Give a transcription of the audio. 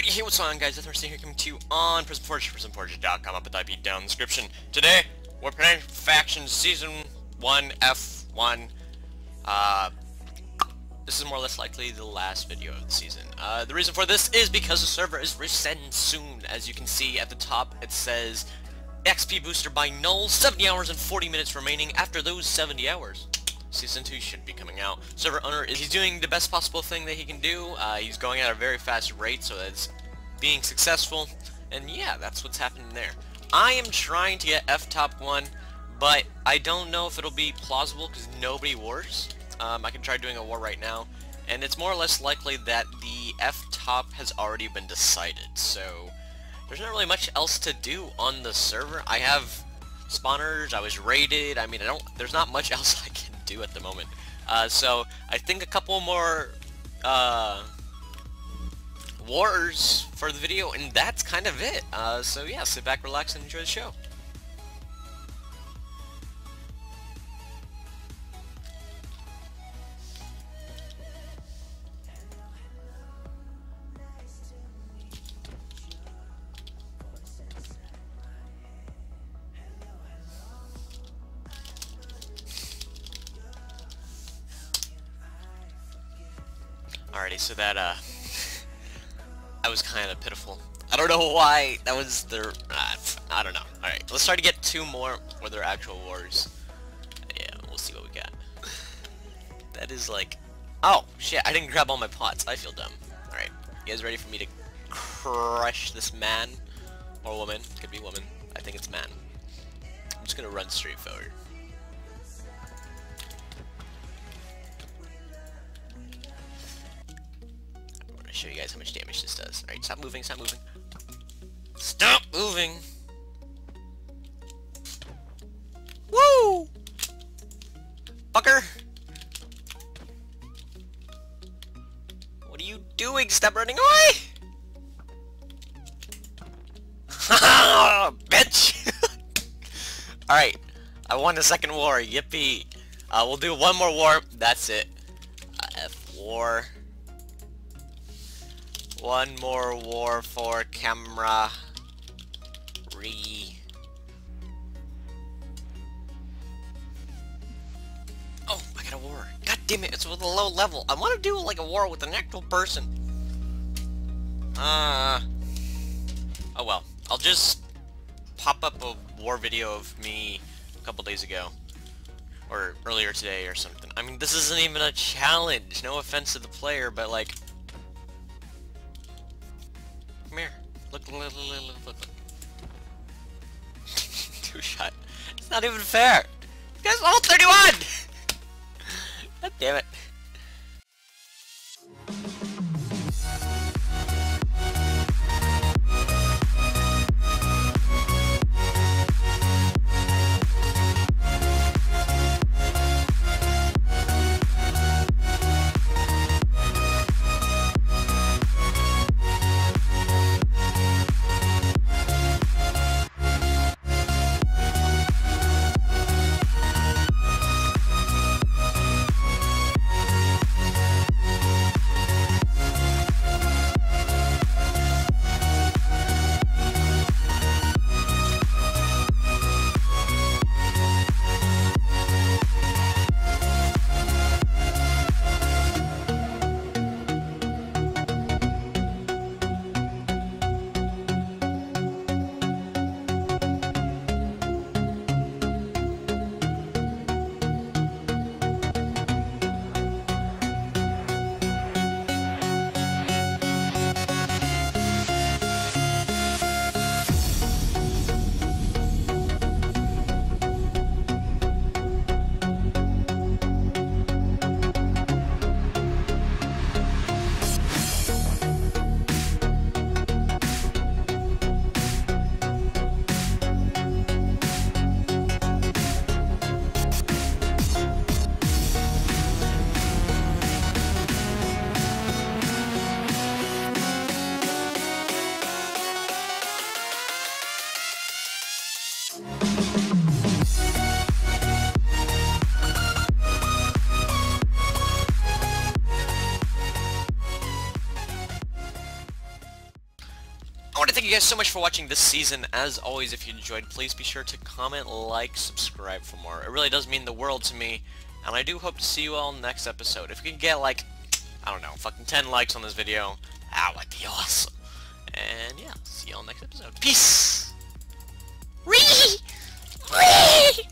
Alrighty, hey, what's on, guys? Deathmercy here coming to you on PrismForge I'll put that IP down in the description. Today, we're playing Faction Season 1, F1. Uh, this is more or less likely the last video of the season. Uh, the reason for this is because the server is resetting soon. As you can see at the top, it says XP booster by null, 70 hours and 40 minutes remaining after those 70 hours. Season 2 should be coming out. Server owner, is he's doing the best possible thing that he can do. Uh, he's going at a very fast rate, so that's being successful. And yeah, that's what's happening there. I am trying to get F-Top 1, but I don't know if it'll be plausible because nobody wars. Um, I can try doing a war right now. And it's more or less likely that the F-Top has already been decided. So there's not really much else to do on the server. I have spawners, I was raided, I mean, I don't, there's not much else I can do at the moment. Uh, so I think a couple more uh, wars for the video, and that's kind of it. Uh, so yeah, sit back, relax, and enjoy the show. Alrighty, so that, uh, that was kind of pitiful. I don't know why that was their, uh, I don't know. Alright, let's try to get two more where they're actual wars. Yeah, we'll see what we got. That is like, oh, shit, I didn't grab all my pots. I feel dumb. Alright, you guys ready for me to crush this man? Or woman, could be woman. I think it's man. I'm just gonna run straight forward. Show you guys how much damage this does. Alright, stop moving, stop moving. Stop moving! Woo! Fucker! What are you doing? Stop running away! Bitch! Alright, I won the second war, yippee! Uh, we'll do one more war, that's it. Uh, F war. One more war for camera. Re. Oh, I got a war. God damn it, it's with a low level. I want to do like a war with an actual person. Uh. Oh well. I'll just pop up a war video of me a couple days ago. Or earlier today or something. I mean, this isn't even a challenge. No offense to the player, but like... Come here. Look, look, look, look, look. Two shot. It's not even fair. You guys all 31! God damn it. You guys so much for watching this season. As always, if you enjoyed, please be sure to comment, like, subscribe for more. It really does mean the world to me. And I do hope to see you all next episode. If we can get, like, I don't know, fucking 10 likes on this video, that would be awesome. And yeah, see you all next episode. Peace! Wee! Wee!